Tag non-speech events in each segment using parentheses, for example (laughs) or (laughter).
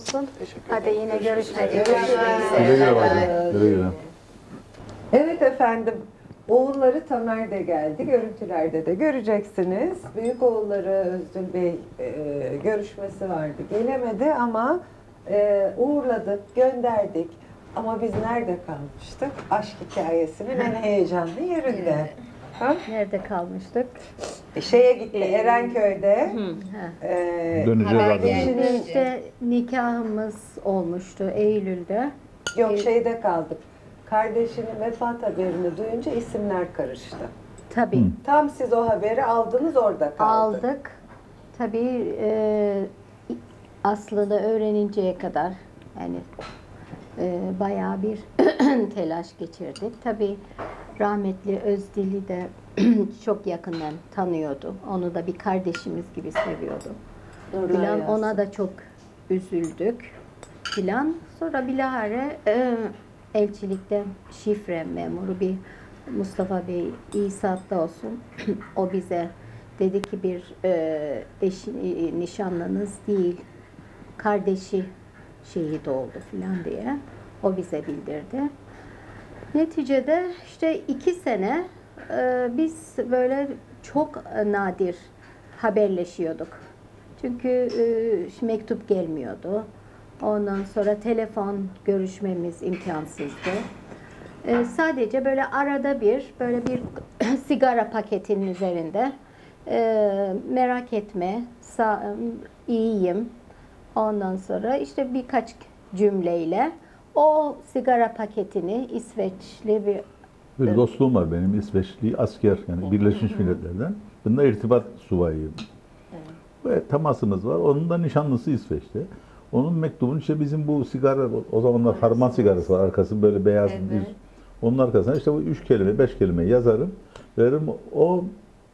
olsun. Teşekkür Hadi yine görüşmek Görüşmek üzere. Güle güle bacım. Güle güle. Evet efendim. Oğulları Tamer de geldi. Görüntülerde de göreceksiniz. Büyük oğulları Özdül Bey e, görüşmesi vardı. Gelemedi ama e, uğurladık, gönderdik. Ama biz nerede kalmıştık? Aşk hikayesinin en heyecanlı yerinde. Ha? Nerede kalmıştık? Şeye gitti, Erenköy'de. Ha. E, Döneceğiz artık. kardeşinin- İşte nikahımız olmuştu Eylül'de. Yok şeyde kaldık. Kardeşinin vefat haberini duyunca isimler karıştı. Tabii Tam siz o haberi aldınız orada kaldı. aldık. Tabii e, aslını öğreninceye kadar yani e, bayağı bir (clears throat) telaş geçirdik. Tabii rahmetli Özdil'i de (clears throat) çok yakından tanıyordu. Onu da bir kardeşimiz gibi seviyordu. Filan ona da çok üzüldük filan. Sonra bilahare e, elçilikte şifre memuru bir Mustafa Bey iyi saatte olsun. (clears throat) o bize dedi ki bir e, eşi, e, nişanlınız değil kardeşi şehit oldu filan diye o bize bildirdi. Neticede işte iki sene e, biz böyle çok nadir haberleşiyorduk. Çünkü e, mektup gelmiyordu. Ondan sonra telefon görüşmemiz imkansızdı. E, sadece böyle arada bir böyle bir (clears throat) sigara paketinin üzerinde e, merak etme, sağ, iyiyim. Ondan sonra işte birkaç cümleyle o sigara paketini İsveçli bir Bir dostluğum var benim İsveçli asker yani Birleşmiş Milletler'den. Bunda irtibat subayıyım. Ve temasımız var. Onun da nişanlısı İsveç'te. Onun mektubun işte bizim bu sigara, o zamanlar harman sigarası var. Arkası böyle beyaz düz. Onun arkasına işte bu üç kelime, beş kelime yazarım. Veririm. O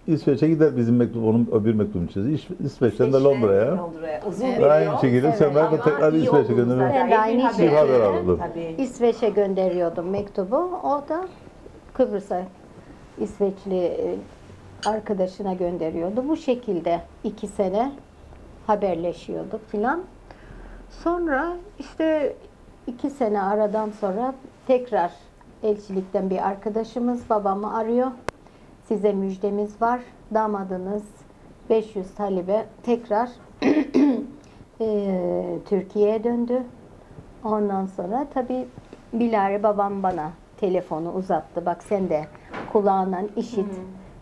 İsveç'e gider bizim mektup, onun öbür mektubunu çizer. İş- İsveç'ten de Londra'ya. Uzun Evet. bir Aynı yol. şekilde Evet. Semer de Ama tekrar iyi İsveç'e olduğunuzda göndermek. Ben de aynı Bir haber haber. aldım. Tabii. İsveç'e gönderiyordum mektubu. O da Kıbrıs'a İsveçli e, arkadaşına gönderiyordu. Bu şekilde iki sene haberleşiyorduk filan. Sonra işte iki sene aradan sonra tekrar elçilikten bir arkadaşımız babamı arıyor. Size müjdemiz var. Damadınız 500 talibe tekrar (clears throat) e, Türkiye'ye döndü. Ondan sonra tabii Bilare babam bana telefonu uzattı. Bak sen de kulağından işit.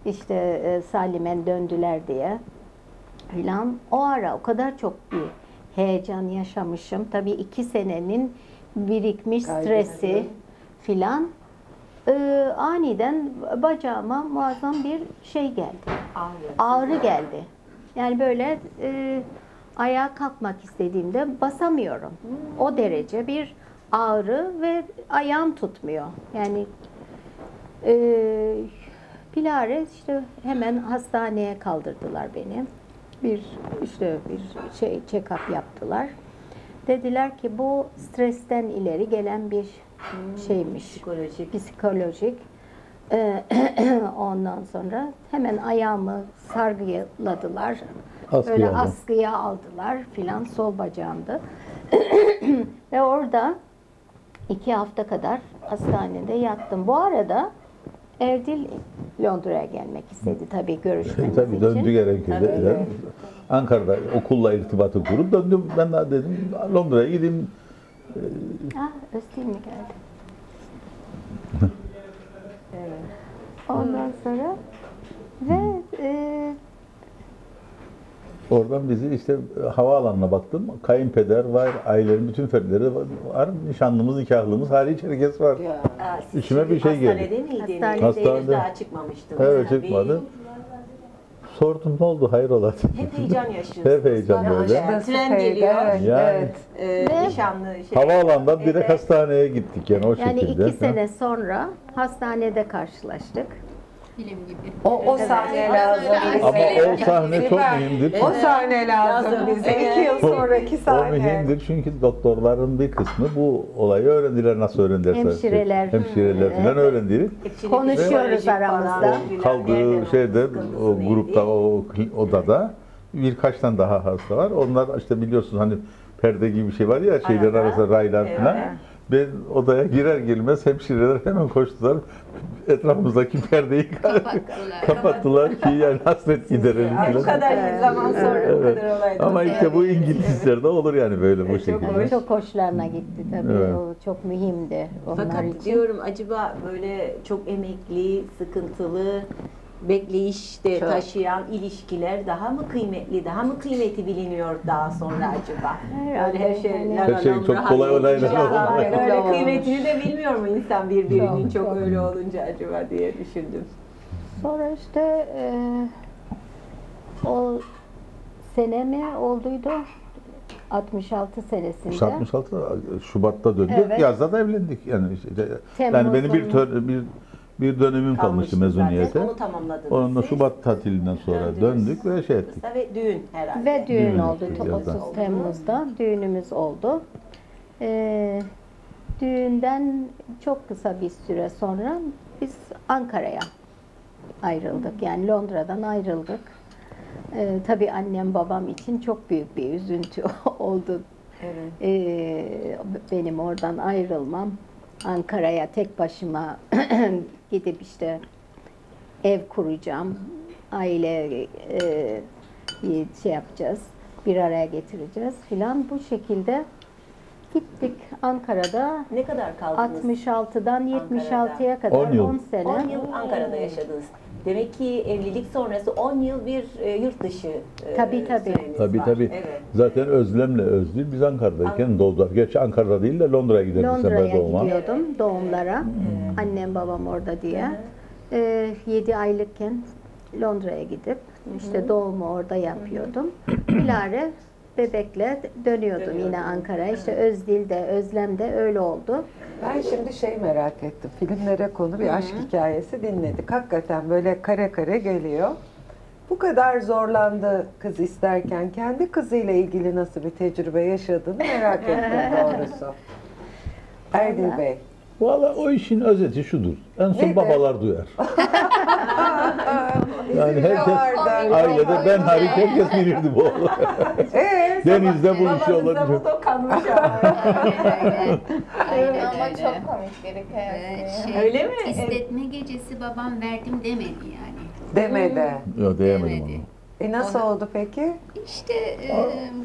İşte e, Salimen döndüler diye. Filan. O ara o kadar çok bir heyecan yaşamışım. Tabii iki senenin birikmiş stresi filan. E, aniden bacağıma muazzam bir şey geldi ağrı geldi. Yani böyle e, ayağa kalkmak istediğimde basamıyorum. O derece bir ağrı ve ayağım tutmuyor. Yani e, bilare işte hemen hastaneye kaldırdılar beni. Bir işte bir şey check-up yaptılar. Dediler ki bu stresten ileri gelen bir şeymiş Psikolojik. psikolojik. Ee, (clears throat) ondan sonra hemen ayağımı sargıladılar. Askıya Böyle aldı. askıya aldılar filan sol bacağımdı. (clears throat) Ve orada iki hafta kadar hastanede yattım. Bu arada Erdil Londra'ya gelmek istedi tabii görüşmemiz (laughs) Tabii için. döndü gerekirdi. Ankara'da okulla irtibatı kurup döndüm. Ben de dedim Londra'ya gideyim. Ah, Özgür mü geldi? (laughs) Ondan sonra ve e, Oradan bizi işte havaalanına baktım. Kayınpeder var, ailenin bütün fertleri var. Nişanlımız, nikahlımız hariç herkes var. Aa, siz İçime bir şey geldi. Hastanede miydiniz? Hastanede. Henüz daha çıkmamıştınız. Evet tabii. çıkmadı. Sordum ne oldu hayrola? Hep heyecan (laughs) yaşıyorsunuz. Hep heyecan böyle. işte Tren geliyor. Evet, Yani- evet. Ee, Ve- nişanlı şey. Havaalanından direkt Evet. hastaneye gittik yani o yani şekilde. iki sene sonra hastanede karşılaştık. O, o sahne lazım. Ama o sahne çok mühimdir. O sahne lazım bize. İki yıl sonraki O sahne. mühimdir çünkü doktorların bir kısmı bu olayı öğrendiler nasıl öğrendiler. Hemşireler. Hemşireler Evet. falan öğrendiler. Konuşuyoruz aramızda. falan O kaldığı şeyde o grupta o odada birkaç tane daha hasta var. Onlar işte biliyorsunuz hani perde gibi bir şey var ya şeyler arasında raylar Evet. Ben odaya girer girmez hemşireler hemen koştular. Etrafımızdaki perdeyi (laughs) Kapattılar. kapattılar ki yani hasret giderelim. Bu kadar zaman sonra bu Evet. kadar olaydan Ama işte bu İngilizlerde olur yani böyle bu çok şekilde. hoş. Çok hoşlarına gitti tabii. Evet. O çok mühimdi onlar Fakat için. diyorum acaba böyle çok emekli, sıkıntılı, bekleyişte Çok. taşıyan ilişkiler daha mı kıymetli, daha mı kıymeti biliniyor daha sonra acaba? Herhalde, Böyle her şey, yani- Her şey çok la kolay. Böyle Öyle kıymetini de bilmiyor mu insan birbirinin Çok, öyle olunca acaba diye düşündüm. Sonra işte e, o sene mi olduydu? 66 senesinde. 66 Şubat'ta döndük. Evet. Yazda da evlendik. Yani işte, yani benim bir sonu. tö- bir bir dönemim kalmıştı Kalmıştı mezuniyete. zaten, Onu tamamladınız. Onunla siz. Şubat tatilinden sonra Döndünüz. döndük ve şey ettik. Ve düğün herhalde. Ve düğün, Düğün oldu. yaptık 30 yazdan. Temmuz'da düğünümüz oldu. E, düğünden çok kısa bir süre sonra biz Ankara'ya ayrıldık. Yani Londra'dan ayrıldık. E, tabii annem babam için çok büyük bir üzüntü (laughs) oldu. Evet. Ee, benim oradan ayrılmam, Ankara'ya tek başıma (clears throat) gidip işte ev kuracağım, aile e, şey yapacağız, bir araya getireceğiz filan bu şekilde gittik Ankara'da Ne kadar kaldınız? 66'dan 76'ya kadar 10 yıl. 10 sene. 10 yıl Ankara'da yaşadınız. Demek ki evlilik sonrası 10 yıl bir e, yurt dışı e, Tabii, tabii. süreniz Tabii var. tabii. Evet. Zaten Özlem'le Özdil biz Ankara'dayken doğdular. Gerçi Ankara'da değil de Londra'ya giderdik Londra'ya sefer doğuma. gidiyordum doğumlara. Annem babam orada diye. 7 aylıkken Londra'ya gidip işte doğumu orada yapıyordum. (clears throat) Bilare bebekle dönüyordum yine Ankara'ya. İşte Özdil de Özlem de öyle oldu. Ben şimdi şey merak ettim. Filmlere konu bir aşk hikayesi dinledik. Hakikaten böyle kare kare geliyor. Bu kadar zorlandı kız isterken kendi kızıyla ilgili nasıl bir tecrübe yaşadığını merak (laughs) ettim doğrusu. Erdil Bey. Valla o işin özeti şudur. En son Nedir? babalar duyar. (laughs) yani herkes ailede ben hariç herkes bilirdi bu olayı. Ee, Denizde bu işi Babanıza olabilir. bu dokanmış ha. Aynen öyle. Ama çok komik bir Ee, hikayesi. şey, Öyle mi? İstetme gecesi babam verdim demedi yani. demedi. Yok diyemedim Demedi. onu. E nasıl oldu peki? İşte e,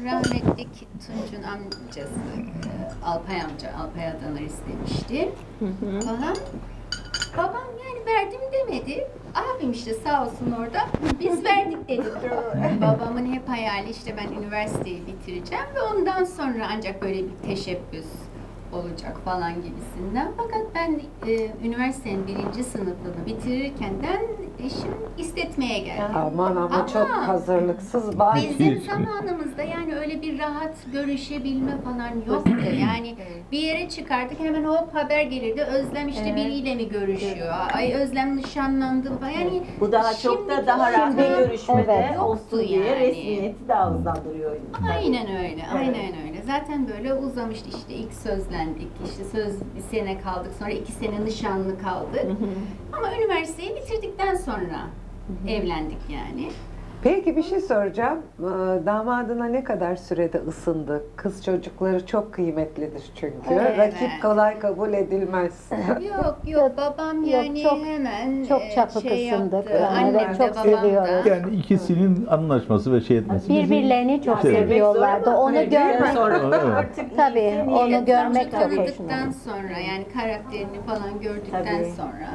rahmetlik Tunç'un amcası e, Alpay amca, Alpay Adanar istemişti falan. Babam verdim demedi. Abim işte sağ olsun orada biz verdik dedi. (laughs) Babamın hep hayali işte ben üniversiteyi bitireceğim ve ondan sonra ancak böyle bir teşebbüs olacak falan gibisinden. Fakat ben e, üniversitenin birinci sınıfını bitirirkenden eşim istetmeye geldi. Aman ama Ama- çok hazırlıksız. Bizim zamanımızda yani öyle bir rahat görüşebilme falan yoktu. Yani bir yere çıkardık hemen hop haber gelirdi. Özlem işte Evet. biriyle mi görüşüyor? Ay Özlem nişanlandı falan. Yani Bu daha çok da daha rahat bir görüşmede Evet. olsun diye Yani. resmiyeti daha hızlandırıyor. Aynen öyle, aynen öyle. Zaten böyle uzamıştı işte ilk sözlendik, işte söz bir sene kaldık, sonra iki sene nişanlı kaldık. Ama üniversiteyi bitirdikten sonra evlendik yani. Peki bir şey soracağım. Ee, Damadına ne kadar sürede ısındı? Kız çocukları çok kıymetlidir çünkü. Evet. Rakip kolay kabul edilmez. (laughs) Yok yok babam Yok, yani çok- hemen çok e, çabuk şey ısındık. yaptı. Annem evet, de çok babam da. seviyoruz. Yani ikisinin anlaşması ve şey etmesi. Birbirlerini çok Şey- seviyorlardı. Onu görmek sonra Tabii, onu görmek çok hoşuma sonra yani karakterini falan gördükten Tabii. sonra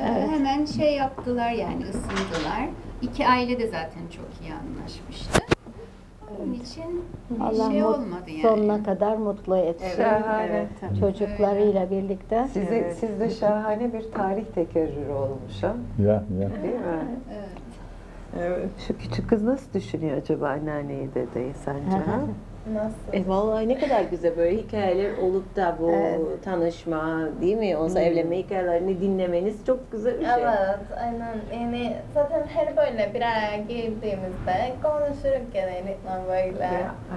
e, hemen şey yaptılar yani ısındılar. İki aile de zaten çok iyi anlaşmıştı. Onun için Allah şey olmadı yani. sonuna kadar mutlu etsin. Şahane. Çocuklarıyla birlikte. Size, Evet. Sizde şahane bir tarih tekerrürü olmuş ha. Ya ya. Değil mi? Evet. Evet. Şu küçük kız nasıl düşünüyor acaba anneanneyi dedeyi sence? ha? Nasıl? E vallahi ne kadar güzel böyle hikayeler olup da bu Evet. tanışma değil mi? Onsa evlenme hikayelerini dinlemeniz çok güzel bir şey. Evet, aynen. Yani zaten her böyle bir araya girdiğimizde konuşuruz genellikle böyle.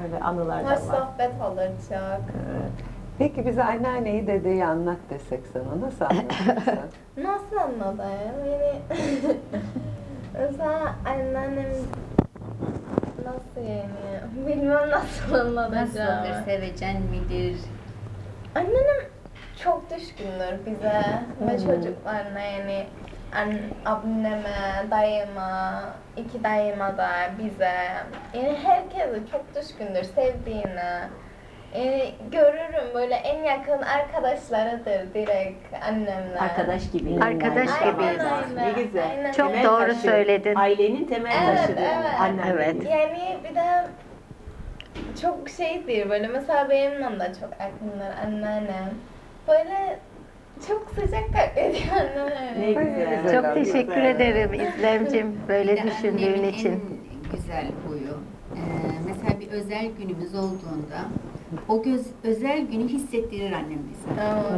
Öyle anılardan Hoş var. sohbet olur çok. Peki bize anneanneyi dedeyi anlat desek sana nasıl anlatırsın? (laughs) Nasıl anlatayım? Yani (laughs) mesela anneannem (laughs) nasıl anlatacağım? Nasıldır? Sevecen midir? Annem çok düşkündür bize ve çocuklarına yani an, anneme, dayıma, iki dayıma da bize. Yani herkese çok düşkündür sevdiğine. Yani görürüm böyle en yakın arkadaşlarıdır direkt annemle. Arkadaş gibi. Arkadaş Aynen, gibiyiz. aynen, Ne güzel. aynen. Çok Temel doğru taşı. söyledin. Ailenin temel Evet, taşıdır. evet. Anneanneniz. Evet. Yani bir de çok şeydir böyle mesela benimle de çok yakınlar anneannem. Böyle çok sıcak kalplidir anneannem. Ne güzel. Çok teşekkür ederim İzlemcim böyle Bir de düşündüğün annemin için. En güzel huyu. Ee, mesela bir özel günümüz olduğunda o göz, özel günü hissettirir annem bize. Ama-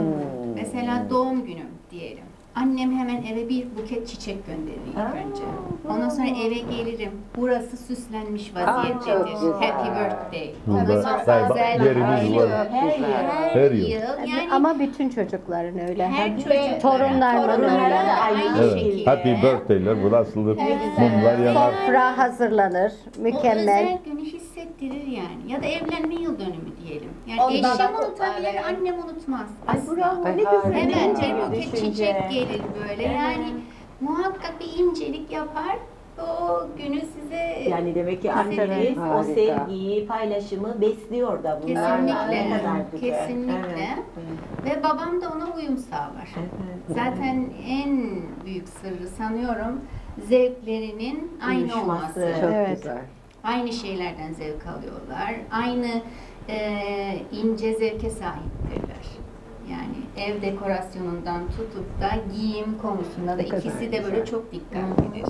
Mesela doğum günüm diyelim. Annem hemen eve bir buket çiçek gönderir ilk Aa, önce. Ondan sonra eve gelirim. Burası süslenmiş çok vaziyettedir. güzel. Happy birthday. Burada Ondan sonra galiba özel yerimiz var. Her yıl. Her, Her yıl. yıl. Yani Ama bütün çocukların öyle. her Hadi. çocuklara, Torunlarla torunlara da aynı Evet. şekilde. Happy birthday'ler burada asılır. Mumlar yanar. Sofra hazırlanır. O Mükemmel. özel günü hissettirir yani. Ya da evlenme yıl dönümü diyelim. Yani Ondan da eşim kutlar unutabilir, annem unutmaz. Ay bravo ne güzel. Hemen bir buket çiçek gelir böyle. Evet. Yani muhakkak bir incelik yapar. O günü size Yani demek ki anneniz o Harika. sevgiyi, paylaşımı besliyor da bunlar. kesinlikle, Ne kadar güzel. kesinlikle. Evet. Ve babam da ona uyum sağlar. Evet. Zaten en büyük sırrı sanıyorum zevklerinin aynı Uyuşması. olması. Çok Evet. güzel. Aynı şeylerden zevk alıyorlar. Aynı e, ince zevke sahiptirler. Yani ev dekorasyonundan tutup da giyim konusunda da ikisi de böyle çok dikkatlidir.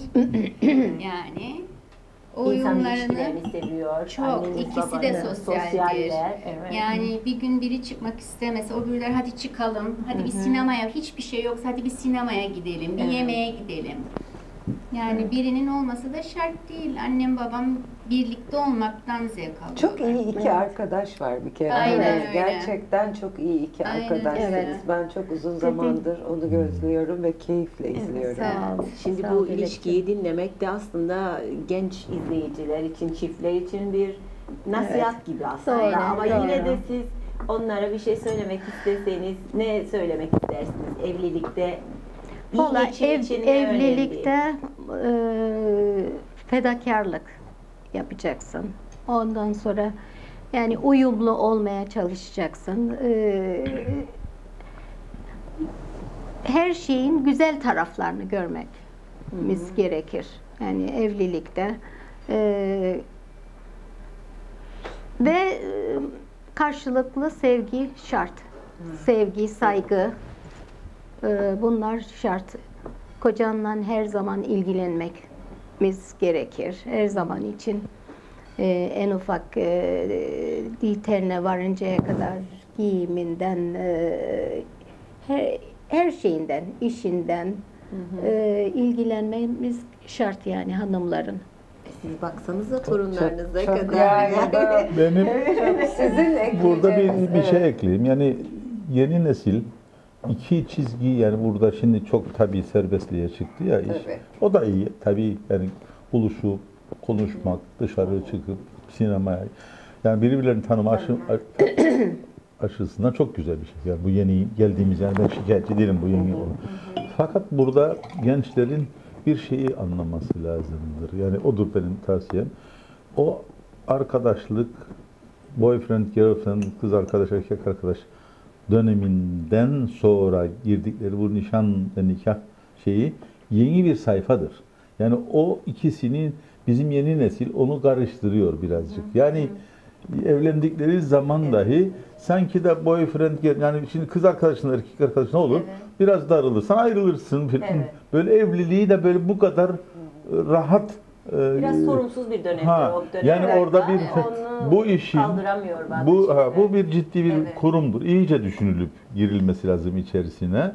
(clears throat) yani uyumlarını seviyor. çok, Anneniz, ikisi de babanız, sosyaldir. Sosyaller. Evet. yani bir gün biri çıkmak istemese o biriler hadi çıkalım, hadi bir sinemaya, hiçbir şey yoksa hadi bir sinemaya gidelim, bir Evet. yemeğe gidelim. Yani birinin olması da şart değil. Annem babam birlikte olmaktan zevk alıyorlar. Çok iyi iki arkadaş var bir kere. Aynen Evet, öyle. Gerçekten çok iyi iki Aynen arkadaşsınız. öyle. Ben çok uzun zamandır onu gözlüyorum ve keyifle izliyorum. Sağ ol. Şimdi Sağ ol bu Dilekçe. ilişkiyi dinlemek de aslında genç izleyiciler için, çiftler için bir nasihat gibi aslında. Doğru, Ama doğru. yine de siz onlara bir şey söylemek isteseniz ne söylemek istersiniz evlilikte? Valla ev, önemli? evlilikte e, fedakarlık yapacaksın. Ondan sonra yani uyumlu olmaya çalışacaksın. E, her şeyin güzel taraflarını görmemiz gerekir. Yani evlilikte. E, ve e, karşılıklı sevgi şart. Sevgi, saygı, Bunlar şart. Kocanla her zaman ilgilenmemiz gerekir. Her zaman için e, en ufak e, detailine varıncaya kadar giyiminden, e, her, her şeyinden, işinden e, ilgilenmemiz şart yani hanımların. Siz baksanıza torunlarınıza çok kadar. yani Benim (laughs) Sizin burada bir, bir şey evet. ekleyeyim. Yani yeni nesil iki çizgi yani burada şimdi çok tabii serbestliğe çıktı ya iş. Tabii. O da iyi. Tabii yani buluşup konuşmak, dışarı çıkıp sinemaya yani birbirlerini tanıma aşı, (coughs) aşısından çok güzel bir şey. Yani bu yeni geldiğimiz yani ben şikayetçi değilim bu yeni. Fakat burada gençlerin bir şeyi anlaması lazımdır. Yani odur benim tavsiyem. O arkadaşlık, boyfriend, girlfriend, kız arkadaş, erkek arkadaş döneminden sonra girdikleri bu nişan ve nikah şeyi yeni bir sayfadır. Yani o ikisini bizim yeni nesil onu karıştırıyor birazcık. Yani evlendikleri zaman dahi sanki de boyfriend yani şimdi kız arkadaşın erkek arkadaşın olur? Biraz darılırsan ayrılırsın. Evet. Böyle evliliği de böyle bu kadar rahat Biraz sorumsuz bir dönemdir Ha, o dönem. yani orada bir bu işin kaldıramıyor bazı bu ha, bu bir ciddi bir Evet. kurumdur. İyice düşünülüp girilmesi lazım içerisine.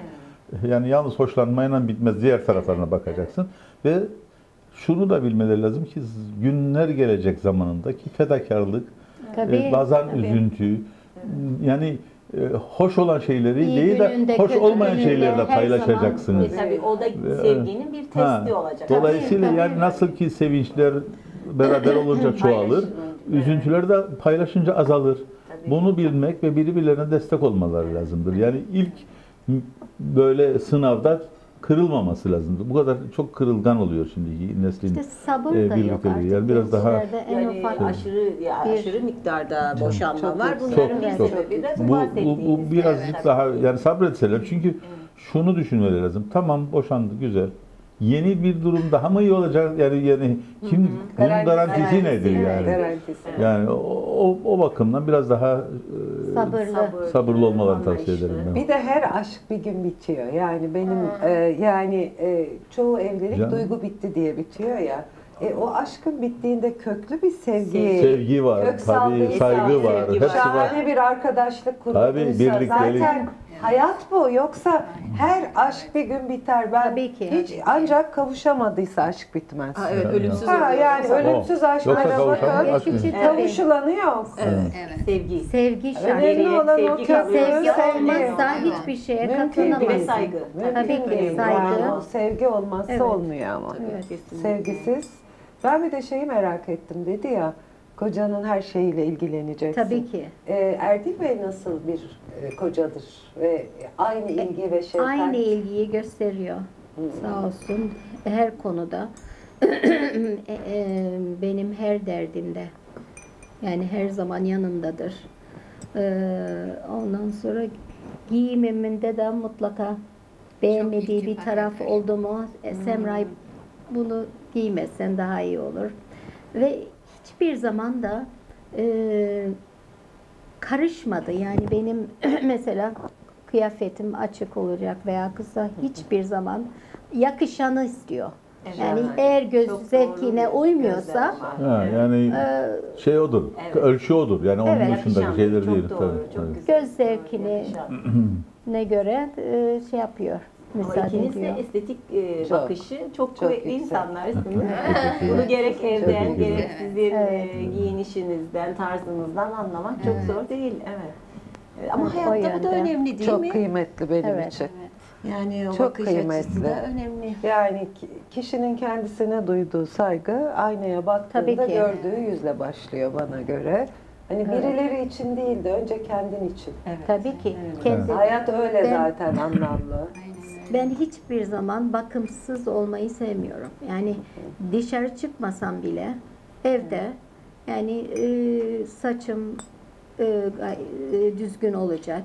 Yani yalnız hoşlanmayla bitmez. Diğer taraflarına bakacaksın ve şunu da bilmeleri lazım ki günler gelecek zamanındaki fedakarlık, Tabii, e, bazen tabii. üzüntü, yani e, hoş olan şeyleri İyi değil de gününde, hoş kötü olmayan gününde şeyleri de her zaman- paylaşacaksınız. E, tabii o da sevginin bir testi Ha, olacak. Dolayısıyla Tabii, yani tabii. nasıl ki sevinçler beraber olunca (clears throat) çoğalır. Üzüntüleri de paylaşınca azalır. Tabii. Bunu bilmek ve birbirlerine destek olmaları lazımdır. Yani ilk böyle sınavda kırılmaması lazımdır. Bu kadar çok kırılgan oluyor şimdiki neslin. İşte sabır e, da yok artık. Yani biraz daha- Yani ufak aşırı ya bir- aşırı miktarda boşanma çok var. Bunların Çok, bir çok. sebebi de bu, bu, bu birazcık Evet. daha yani sabretseler çünkü şunu düşünmeleri lazım. Tamam boşandı güzel. Yeni bir durum daha mı iyi olacak? Yani yani kim bunun garantisi nedir yani? Garantisi. Yani o, o, o bakımdan biraz daha e, sabırlı. sabırlı olmalarını tavsiye ederim ben. Bir de her aşk bir gün bitiyor. Yani benim e, yani e, çoğu evlilik Canım. duygu bitti diye bitiyor ya. E, o aşkın bittiğinde köklü bir sevgi, Sevgi var, köksal tabii saygı var, sevgi var. hepsi var. şahane bir arkadaşlık Tabii, birliktelik. zaten hayat bu. Yoksa her aşk bir gün biter. Ben Tabii ki. hiç ancak kavuşamadıysa aşk bitmez. Ha, evet ölümsüz Ha, oluyor. yani Yoksa- ölümsüz Yoksa aşklara kavuşan bakın. aşk Evet. Kavuşulanı yok. Evet. Evet. Sevgi. Sevgi şart. Önemli olan o sevgi kalıyor. Sevgi olmazsa hiçbir şeye Mümkün. Ve saygı. Tabii ki, değil. saygı. Yani o sevgi olmazsa Evet. olmuyor ama. Evet. Kesinlikle. Sevgisiz. Ben bir de şeyi merak ettim dedi ya. Kocanın her şeyiyle ilgileneceksin. Tabii ki. Ee, Erdil Bey nasıl bir e, kocadır? Ve aynı ilgi ve şefkat. Aynı ilgiyi gösteriyor. Sağ olsun her konuda. (clears throat) E, e, Benim her derdimde. Yani her zaman yanındadır. Ee, Ondan sonra giyimimde de mutlaka beğenmediği bir taraf oldu mu e, Semray bunu giymezsen daha iyi olur. Ve hiçbir zaman da e, karışmadı. Yani benim (clears throat) mesela kıyafetim açık olacak veya kısa hiçbir zaman yakışanı istiyor. Evet. Yani eğer göz Çok zevkine uymuyorsa. Ha, yani e, şey odur, Evet. ölçü odur. Yani onun Evet. dışındaki şeyler değil. doğru, tabii, çok tabii. güzel. göz zevkine (clears throat) ne göre e, şey yapıyor. Ama Müsaade ikiniz de ediyor. estetik e, Çok. bakışı çok, Çok kuvvetli yüksek. insanlarsınız. Bunu gerek evden, gerek sizin Evet. e, giyinişinizden, tarzınızdan anlamak çok Evet. zor değil. Evet. Evet, Ama Evet, o hayatta bu da önemli değil Çok mi? kıymetli benim Evet. için. Yani o Çok bakış kıymetli. açısı da önemli. Yani ki- kişinin kendisine duyduğu saygı aynaya baktığında Tabii ki. gördüğü yüzle başlıyor bana göre. Hani Evet. birileri için değil de önce kendin için. Evet. Tabii ki. Evet. Kendi, Hayat öyle Ben- zaten anlamlı. Aynen. Ben hiçbir zaman bakımsız olmayı sevmiyorum. Yani dışarı çıkmasam bile evde yani e, saçım e, e, düzgün olacak.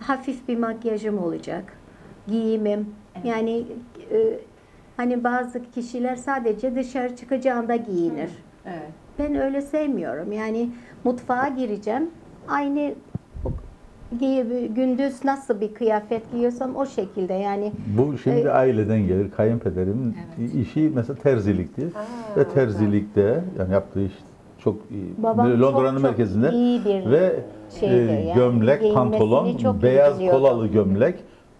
Hafif bir makyajım olacak. Giyimim. Yani e, hani bazı kişiler sadece dışarı çıkacağında giyinir. Evet. Ben öyle sevmiyorum. Yani mutfağa gireceğim. Aynı giy- gündüz nasıl bir kıyafet giyiyorsam o şekilde yani Bu şimdi E, aileden gelir. Kayınpederimin Evet. işi mesela terzilikti. Ve terzilikte yani yaptığı iş çok Londra'nın merkezinde iyi bir ve şeydir e, yani. gömlek, Giyinmesini pantolon, çok beyaz kolalı gömlek,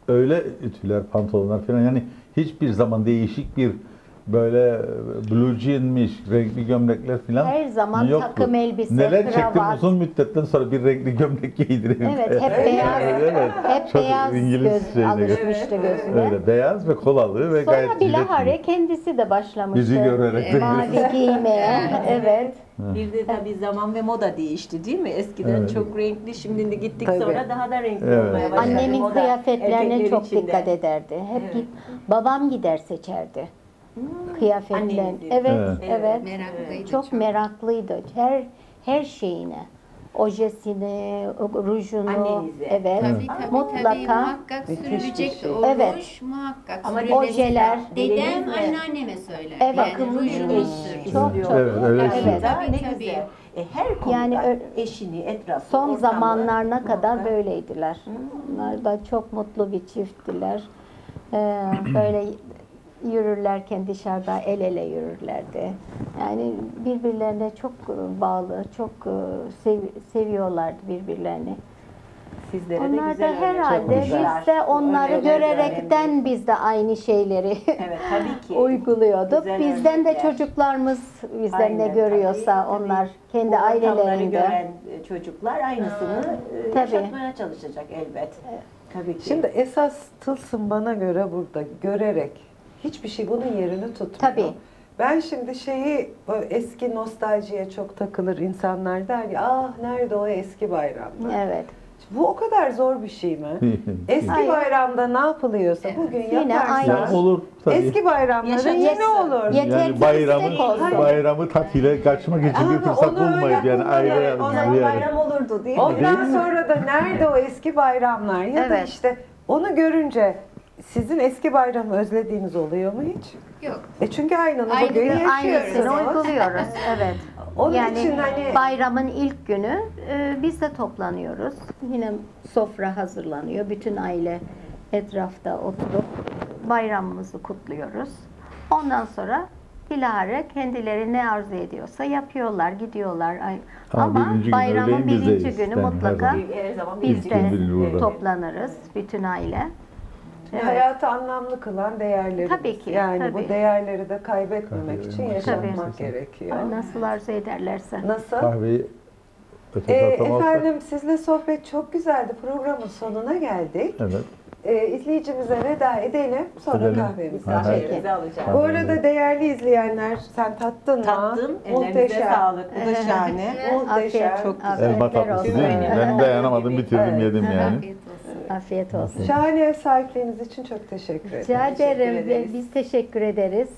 öyle ütüler, pantolonlar falan yani hiçbir zaman değişik bir böyle e, blue jean'miş, renkli gömlekler falan Her zaman yoktu. takım elbise, Neler çektim kravat. uzun müddetten sonra bir renkli gömlek giydireyim. Evet, hep beyaz. evet. Hep Çok beyaz İngiliz göz şeyine alışmıştı gözüne. Öyle beyaz ve kolalı ve gayet Sonra bilahare kendisi de başlamıştı. Bizi görerek Mavi giymeye. (laughs) evet. Bir de tabii zaman ve moda değişti değil mi? Eskiden Evet. çok renkli, şimdi de gittik Tabii. sonra daha da renkli Evet. olmaya başladı. Annemin moda. kıyafetlerine çok için de. dikkat ederdi. Hep Evet. git, babam gider seçerdi. Kıyafetler. Annenizin. Evet, Evet. evet. Meraklıydı Çok çok. meraklıydı. Her her şeyine. Ojesini, rujunu. Annenize. Evet. Tabii tabii Mutlaka. tabii muhakkak sürülecek şey. o Evet. ruj muhakkak Ama ojeler, Dedem anneanneme söyler. Evet. Yani rujunu eş sür. Çok çok. Evet, öyle Evet. istiyor. Tabii, ne Tabii, güzel. E, her konuda Yani ö- eşini, etrafı, Son ortamı zamanlarına kadar muhakkak- böyleydiler. Onlar da çok mutlu bir çifttiler. Ee, (clears throat) böyle yürürlerken dışarıda el ele yürürlerdi. Yani birbirlerine çok e, bağlı, çok e, sev- seviyorlardı birbirlerini. Sizlere de Onlar da güzel herhalde örnek biz de onları de görerekten önemli. biz de aynı şeyleri Evet tabii ki. (laughs) uyguluyorduk. Güzel Bizden de örnekler. çocuklarımız bizden ne Aynen, görüyorsa tabii, tabii. onlar kendi Bu ailelerinde. gören e, çocuklar aynısını e, Tabii. yaşatmaya çalışacak elbet. Tabii ki. Şimdi esas tılsım bana göre burada görerek hiçbir şey bunun yerini tutmuyor. Tabii. Ben şimdi şeyi o eski nostaljiye çok takılır insanlar der ya ah nerede o eski bayramlar. Evet. Bu o kadar zor bir şey mi? (laughs) Eski Hayır. bayramda ne yapılıyorsa bugün Yine yaparsan aynı. Olur tabii. eski bayramların yine olur. Yeter yani bayramı bayramı tatile kaçmak için bir fırsat bulmayıp yani ayrı ayrı Ona yani. bayram olurdu değil mi? Ondan sonra da nerede o eski bayramlar ya da Evet. işte onu görünce sizin eski bayramı özlediğiniz oluyor mu hiç? Yok. E çünkü aynını Aynı- bugün Aynısını yaşıyorsunuz. uyguluyoruz. Evet. (laughs) Onun yani için hani bayramın ilk günü e, biz de toplanıyoruz. Yine sofra hazırlanıyor. Bütün aile etrafta oturup bayramımızı kutluyoruz. Ondan sonra bilahare kendileri ne arzu ediyorsa yapıyorlar, gidiyorlar. Ay- Ama Ama, birinci bayramın öğleyin birinci bizdeyiz. günü her mutlaka zaman. Her zaman biz de toplanırız, bütün aile. Evet. hayatı anlamlı kılan değerleri. Tabii ki, Yani tabii. bu değerleri de kaybetmemek için Tabii. yaşatmak Tabii. gerekiyor. Nasıl arzu ederlerse. Nasıl? Kahveyi öte Ee, tarafa alsak. efendim sizle sohbet çok güzeldi. Programın sonuna geldik. Evet. Ee, izleyicimize veda edelim. Sonra Edelim. kahvemizi. Kahvemizi alacağız. Bu arada değerli izleyenler sen tattın mı? Tattım. Ellerinize Muhteşem. sağlık. Bu da şahane. Muhteşem. Çok Elma afiyetler tatlısı değil mi? Ben dayanamadım bitirdim Evet. yedim yani. Afiyet. Afiyet olsun. Şahane ev sahipliğiniz için çok teşekkür ederim. Rica ederim. ederiz. Biz teşekkür ederiz.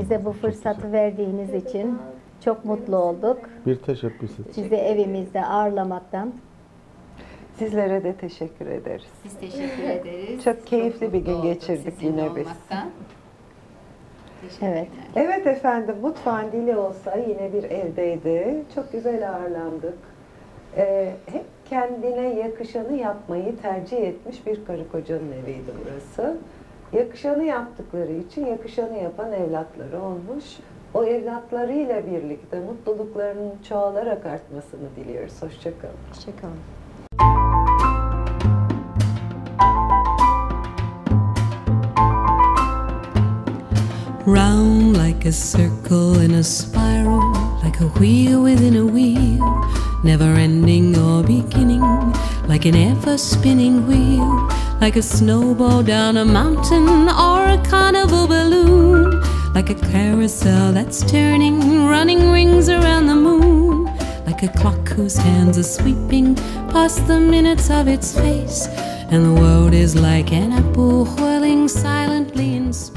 Bize bu fırsatı verdiğiniz için çok mutlu olduk. Bir teşebbüs et. Sizi evimizde ağırlamaktan. Sizlere de teşekkür ederiz. Biz teşekkür ederiz. Çok keyifli bir gün geçirdik yine biz. Evet. Evet efendim mutfağın dili olsa yine bir evdeydi. Çok güzel ağırlandık. Ee, hep kendine yakışanı yapmayı tercih etmiş bir karı kocanın eviydi burası. Yakışanı yaptıkları için yakışanı yapan evlatları olmuş. O evlatlarıyla birlikte mutluluklarının çoğalarak artmasını diliyoruz. Hoşçakalın. Hoşçakalın. Round like a circle in a spiral, like a wheel within a wheel, never ending or beginning, like an ever spinning wheel, like a snowball down a mountain or a carnival balloon, like a carousel that's turning, running rings around the moon, like a clock whose hands are sweeping past the minutes of its face, and the world is like an apple whirling silently in space.